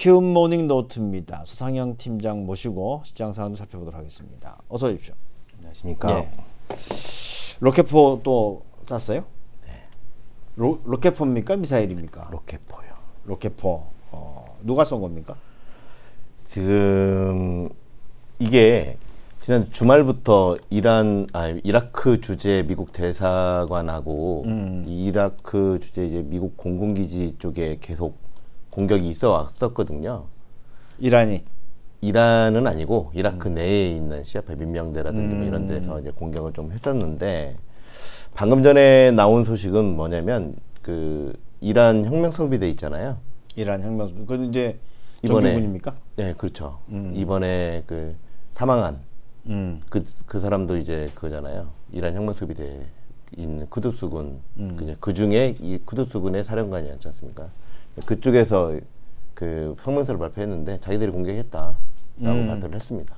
키움 모닝 노트입니다. 서상영 팀장 모시고 시장 상황 살펴보도록 하겠습니다. 어서 오십시오. 안녕하십니까. 예. 로켓포 또 쐈어요? 로, 로켓포입니까? 미사일입니까? 로켓포요. 로켓포. 어, 누가 쏜 겁니까? 지금 이게 지난 주말부터 이란 아 이라크 주재 미국 대사관하고 이 이라크 주재 이제 미국 공군기지 쪽에 계속 공격이 있어 왔었거든요. 이란이. 이란은 아니고 이라크 내에 있는 시아파 민명대라든지 뭐 이런 데서 이제 공격을 좀 했었는데 방금 전에 나온 소식은 뭐냐면 그 이란 혁명성비대 있잖아요. 이란 혁명. 그 이제 이번에- 정규군입니까? 네, 그렇죠. 이번에 그 사망한 음. 그, 그 사람도 이제 그거잖아요. 이란 혁명수비대에 있는 쿠두스군. 그냥 그 중에 이 쿠두스군의 사령관이었지 않습니까? 그쪽에서 그 성명서를 발표했는데 자기들이 공격했다라고 발표를 했습니다.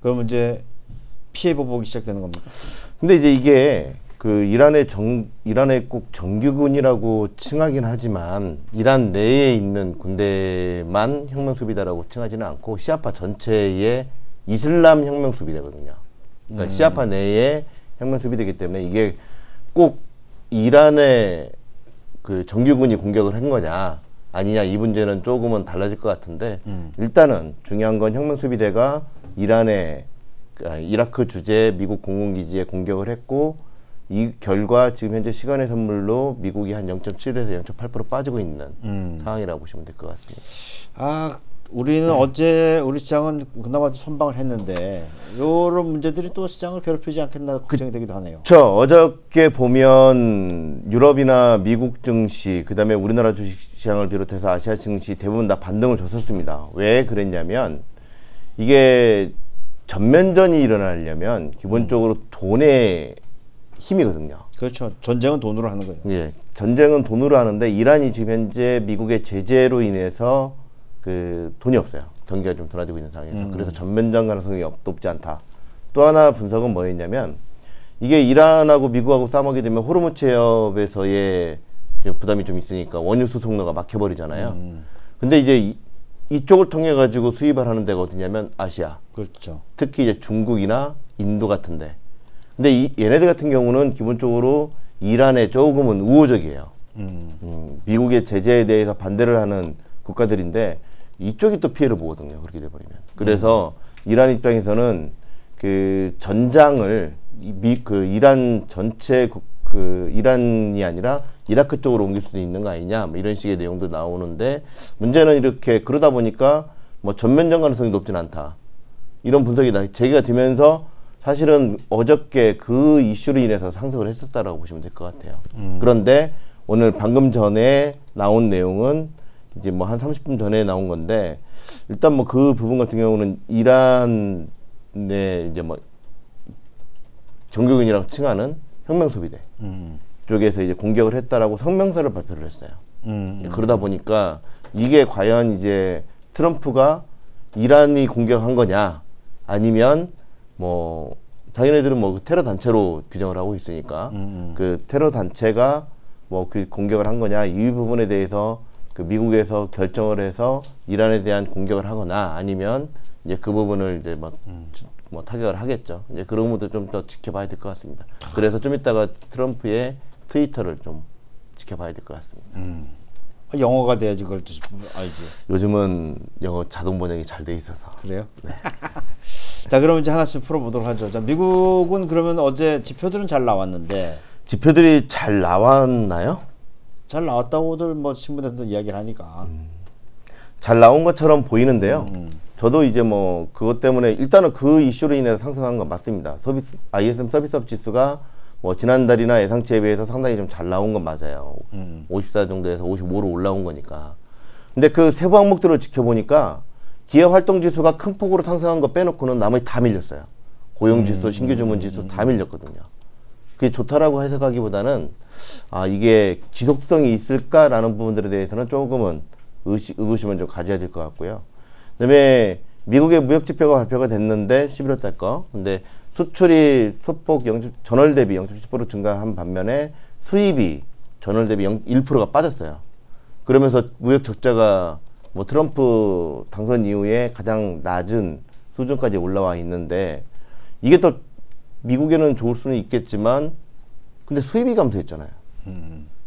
그러면 이제 피해 보복이 시작되는 겁니까? 근데 이제 이게 그 이란의 정 이란의 꼭 정규군이라고 칭하긴 하지만 이란 내에 있는 군대만 혁명 수비대라고 칭하지는 않고 시아파 전체의 이슬람 혁명 수비대거든요. 그러니까 시아파 내에 혁명 수비대이기 때문에 이게 꼭 이란의 그 정규군이 공격을 한 거냐 아니냐 이 문제는 조금은 달라질 것 같은데 일단은 중요한 건 혁명수비대가 이란의 그, 아, 이라크 주재 미국 공군기지에 공격을 했고 이 결과 지금 현재 시간의 선물로 미국이 한 0.7에서 0.8% 빠지고 있는 상황이라고 보시면 될 것 같습니다. 아, 우리는 어제 우리 시장은 그나마 좀 선방을 했는데 요런 문제들이 또 시장을 괴롭히지 않겠나 걱정이 되기도 하네요. 저 어저께 보면 유럽이나 미국 증시 그다음에 우리나라 주식시장을 비롯해서 아시아 증시 대부분 다 반등을 줬었습니다. 왜 그랬냐면 이게 전면전이 일어나려면 기본적으로 돈의 힘이거든요. 그렇죠. 전쟁은 돈으로 하는 거예요. 예, 전쟁은 돈으로 하는데 이란이 지금 현재 미국의 제재로 인해서 그 돈이 없어요. 경기가 좀 둔화되고 있는 상황에서 그래서 전면전 가능성이 없- 높지 않다. 또 하나 분석은 뭐였냐면 이게 이란하고 미국하고 싸우게 되면 호르무즈 해협에서의 이제 부담이 좀 있으니까 원유 수송로가 막혀버리잖아요. 근데 이제 이, 이쪽을 통해 가지고 수입을 하는 데가 어디냐면 아시아. 그렇죠. 특히 이제 중국이나 인도 같은데. 근데 이 얘네들 같은 경우는 기본적으로 이란에 조금은 우호적이에요. 음, 미국의 제재에 대해서 반대를 하는 국가들인데 이쪽이 또 피해를 보거든요. 그렇게 돼버리면. 그래서 이란 입장에서는 그 전장을 이 미, 그 이란 전체 국- 그 이란이 아니라 이라크 쪽으로 옮길 수도 있는 거 아니냐 뭐 이런 식의 내용도 나오는데 문제는 이렇게 그러다 보니까 뭐 전면전 가능성이 높진 않다. 이런 분석이 나, 제기가 되면서 사실은 어저께 그 이슈로 인해서 상승을 했었다라고 보시면 될 것 같아요. 그런데 오늘 방금 전에 나온 내용은 이제 뭐 한 30분 전에 나온 건데 일단 뭐 그 부분 같은 경우는 이란의 이제 뭐 정규군이라고 칭하는 혁명소비대 쪽에서 이제 공격을 했다라고 성명서를 발표를 했어요. 음. 그러다 보니까 이게 과연 이제 트럼프가 이란이 공격한 거냐 아니면 뭐 자기네들은 뭐 테러 단체로 규정을 하고 있으니까 그 테러 단체가 뭐 그 공격을 한 거냐 이 부분에 대해서 그 미국에서 결정을 해서 이란에 대한 공격을 하거나 아니면 이제 그 부분을 이제 뭐, 주- 뭐 타격을 하겠죠. 이제 그런 부분도 좀 더 지켜봐야 될 것 같습니다. 그래서 좀 이따가 트럼프의 트위터를 좀 지켜봐야 될 것 같습니다. 아, 영어가 돼야지 그걸 또 알지. 요즘은 영어 자동 번역이 잘 돼 있어서 그래요? 자, 그럼 이제 하나씩 풀어보도록 하죠. 자, 미국은 그러면 어제 지표들은 잘 나왔는데 지표들이 잘 나왔나요? 잘 나왔다고들 뭐 신문에서 이야기를 하니까 잘 나온 것처럼 보이는데요. 저도 이제 뭐 그것 때문에 일단은 그 이슈로 인해서 상승한 건 맞습니다. 서비스 ISM 서비스업 지수가 뭐 지난달이나 예상치에 비해서 상당히 좀 잘 나온 건 맞아요. 54 정도에서 55로 올라온 거니까. 근데 그 세부 항목들을 지켜보니까 기업 활동 지수가 큰 폭으로 상승한 거 빼놓고는 나머지 다 밀렸어요. 고용 지수, 신규 주문 지수 다 밀렸거든요. 그게 좋다라고 해석하기보다는 아 이게 지속성이 있을까라는 부분들에 대해서는 조금은 의시, 의구심은 좀 가져야 될 것 같고요. 그다음에 미국의 무역 지표가 발표가 됐는데 11월 달 거. 근데 수출이 소폭 0, 전월 대비 0.7% 증가한 반면에 수입이 전월 대비 0, 1%가 빠졌어요. 그러면서 무역 적자가 뭐 트럼프 당선 이후에 가장 낮은 수준까지 올라와 있는데 이게 또 미국에는 좋을 수는 있겠지만 근데 수입이 감소했잖아요.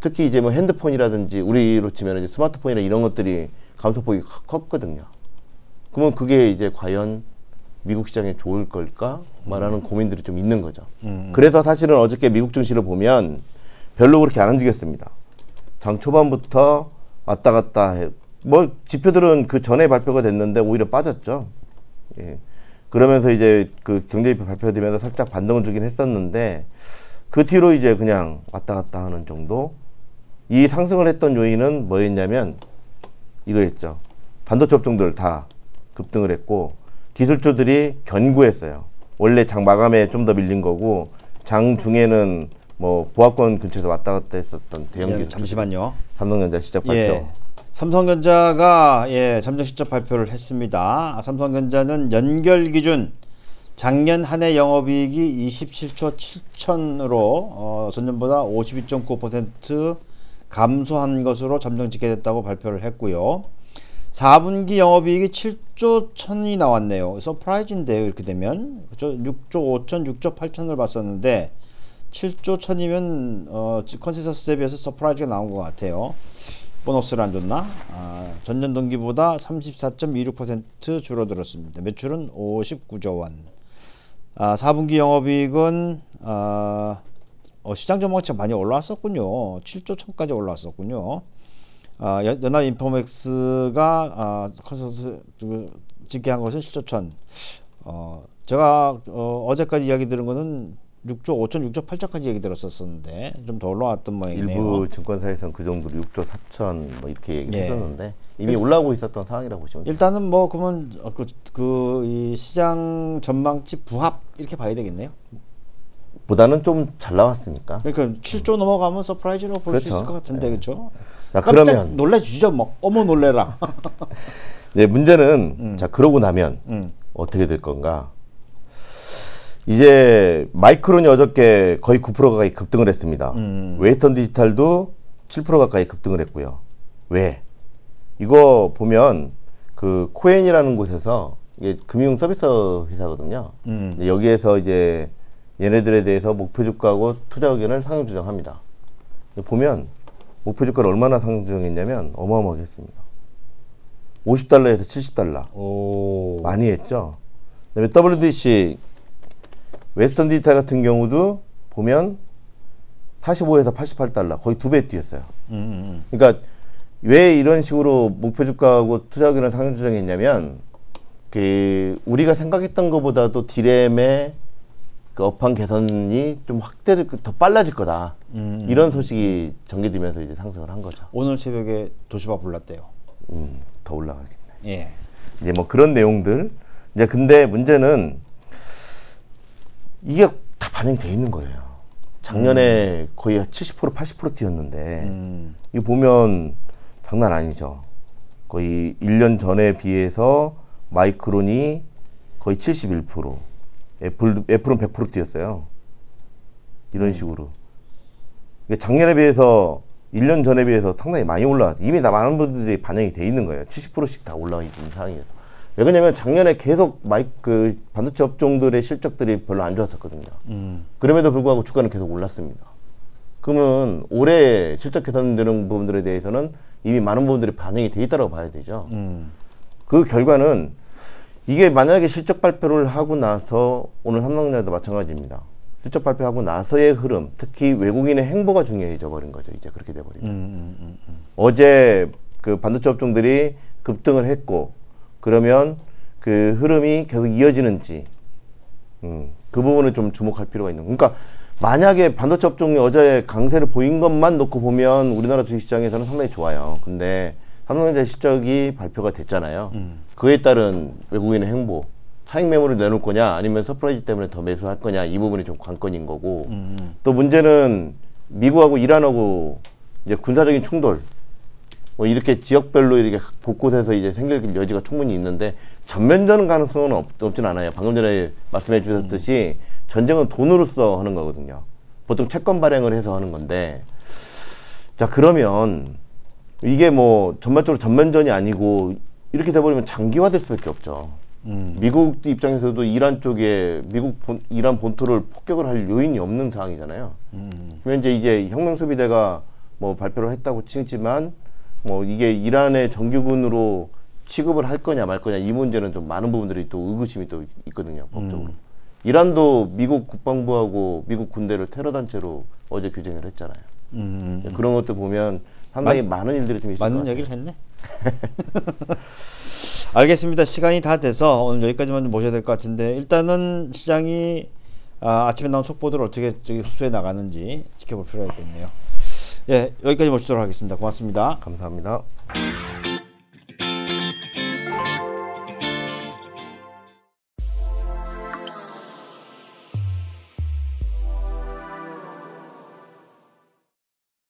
특히 이제 뭐 핸드폰이라든지 우리로 치면 이제 스마트폰이나 이런 것들이 감소폭이 컸- 컸거든요. 그러면 그게 이제 과연 미국 시장에 좋을 걸까? 말하는 고민들이 좀 있는 거죠. 그래서 사실은 어저께 미국 증시를 보면 별로 그렇게 안 움직였습니다. 장 초반부터 왔다 갔다 해. 뭐 지표들은 그 전에 발표가 됐는데 오히려 빠졌죠. 예. 그러면서 이제 그 경제지표 발표되면서 살짝 반등을 주긴 했었는데 그 뒤로 이제 그냥 왔다 갔다 하는 정도. 이 상승을 했던 요인은 뭐였냐면 이거였죠. 반도체 업종들 다 급등을 했고 기술주들이 견고했어요. 원래 장 마감에 좀 더 밀린 거고 장 중에는 뭐 보합권 근처에서 왔다 갔다 했었던 대형 예, 기술 잠시만요. 삼성전자 시작 발표. 예. 삼성전자가 예, 잠정 실적 발표를 했습니다. 아, 삼성전자는 연결 기준 작년 한 해 영업이익이 27초 7천으로 어, 전년보다 52.9% 감소한 것으로 잠정 집계됐다고 발표를 했고요. 4분기 영업이익이 7조 1천이 나왔네요. 서프라이즈인데요. 이렇게 되면 그죠? 6조 5천, 6조 8천을 봤었는데 7조 1천이면 어, 컨센서스 대비해서 서프라이즈가 나온 것 같아요. 보너스를 안 줬나? 아, 전년 동기보다 34.26% 줄어들었습니다. 매출은 59조 원. 아, 4분기 영업이익은 아, 어, 시장 전망치가 많이 올라왔었군요. 7조 1천까지 올라왔었군요. 아, 연- 연합 인포맥스가 아, 컨센서스 그, 집계한 것은 7조 1천. 어, 제가 어, 어제까지 이야기 들은 거는 6조 5천, 6조 8천까지 얘기 들었었는데 좀 더 올라왔던 모양이네요. 일부 증권사에서는 그 정도로 6조 4천 뭐 이렇게 예. 얘기했었는데 이미 올라오고 있었던 상황이라고 보시면. 일단은 뭐 그러면 그, 그, 이 시장 전망치 부합 이렇게 봐야 되겠네요. 보다는 좀 잘 나왔으니까. 그러니까 7조 넘어가면 서프라이즈로 볼수 그렇죠. 있을 것 같은데 그렇죠? 자 그러면 놀래 주죠, 뭐 어머 놀래라. 네, 문제는 자 그러고 나면 음. 어떻게 될 건가? 이제 마이크론이 어저께 거의 9% 가까이 급등을 했습니다. 웨스턴 디지털도 7% 가까이 급등을 했고요. 왜? 이거 보면 그 코엔이라는 곳에서 이게 금융 서비스 회사거든요. 근데 여기에서 이제 얘네들에 대해서 목표 주가하고 투자 의견을 상향 조정합니다. 보면 목표 주가를 얼마나 상향 조정했냐면 어마어마하게 했습니다. 50달러에서 70달러. 오. 많이 했죠. 그다음에 WDC 웨스턴 디지털 같은 경우도 보면 45에서 88달러 거의 두 배 뛰었어요. 음, 그러니까 왜 이런 식으로 목표 주가하고 투자 의견을 상향 조정했냐면 그 우리가 생각했던 것보다도 디램의 그 업황 개선이 좀 확대될 거- 더 빨라질 거다. 이런 소식이 전개되면서 이제 상승을 한 거죠. 오늘 새벽에 도시바 불났대요. 음, 더 올라가겠네. 예. 이제 뭐 그런 내용들. 이제 근데 문제는 이게 다 반영이 돼 있는 거예요. 작년에 거의 70% 80% 뛰었는데 음. 이거 보면 장난 아니죠. 거의 1년 전에 비해서 마이크론이 거의 71%, 애플 애플은 100% 뛰었어요. 이런 식으로. 이게 작년에 비해서 1년 전에 비해서 상당히 많이 올라 이미 다 많은 분들이 반영이 돼 있는 거예요. 70%씩 다 올라가 있는 상황이어서. 왜 그러냐면 작년에 계속 마이 그 반도체 업종들의 실적들이 별로 안 좋았었거든요. 그럼에도 불구하고 주가는 계속 올랐습니다. 그러면 올해 실적 개선되는 부분들에 대해서는 이미 많은 부분들이 반영이 돼 있다고 봐야 되죠. 음. 그 결과는 이게 만약에 실적 발표를 하고 나서 오늘 삼성전자도 마찬가지입니다. 실적 발표하고 나서의 흐름, 특히 외국인의 행보가 중요해져 버린 거죠. 이제 그렇게 돼 버리죠. 음, 어제 그 반도체 업종들이 급등을 했고 그러면 그 흐름이 계속 이어지는지 음, 그 부분을 좀 주목할 필요가 있는. 그러니까 만약에 반도체 업종이 어제 강세를 보인 것만 놓고 보면 우리나라 주식시장에서는 상당히 좋아요. 근데 삼성전자 실적이 발표가 됐잖아요. 그에 따른 외국인의 행보, 차익 매물을 내놓을 거냐, 아니면 surprise 때문에 더 매수할 거냐, 이 부분이 좀 관건인 거고. 또 문제는 미국하고 이란하고 이제 군사적인 충돌, 뭐 이렇게 지역별로 이렇게 곳곳에서 이제 생길 여지가 충분히 있는데 전면전 가능성은 없, 없진 않아요. 방금 전에 말씀해 주셨듯이 전쟁은 돈으로서 하는 거거든요. 보통 채권 발행을 해서 하는 건데 자 그러면 이게 뭐 전반적으로 전면전이 아니고 이렇게 돼버리면 장기화될 수밖에 없죠. 음. 미국 입장에서도 이란 쪽에 미국 본, 이란 본토를 폭격을 할 요인이 없는 상황이잖아요. 음. 현재 이제 혁명 수비대가 뭐 발표를 했다고 치지만 뭐 이게 이란의 정규군으로 취급을 할 거냐 말 거냐 이 문제는 좀 많은 부분들이 또 의구심이 또 있거든요 법적으로. 이란도 미국 국방부하고 미국 군대를 테러 단체로 어제 규정을 했잖아요. 음. 그런 것들 보면 상당히 많은 일들이 좀 있을 것 맞는. 얘기를 했네. 알겠습니다. 시간이 다 돼서 오늘 여기까지만 좀 모셔야 될 것 같은데 일단은 시장이 아, 아침에 나온 속보들을 어떻게 저기 흡수해 나가는지 지켜볼 필요가 있겠네요. 예, 여기까지 모시도록 하겠습니다. 고맙습니다. 감사합니다.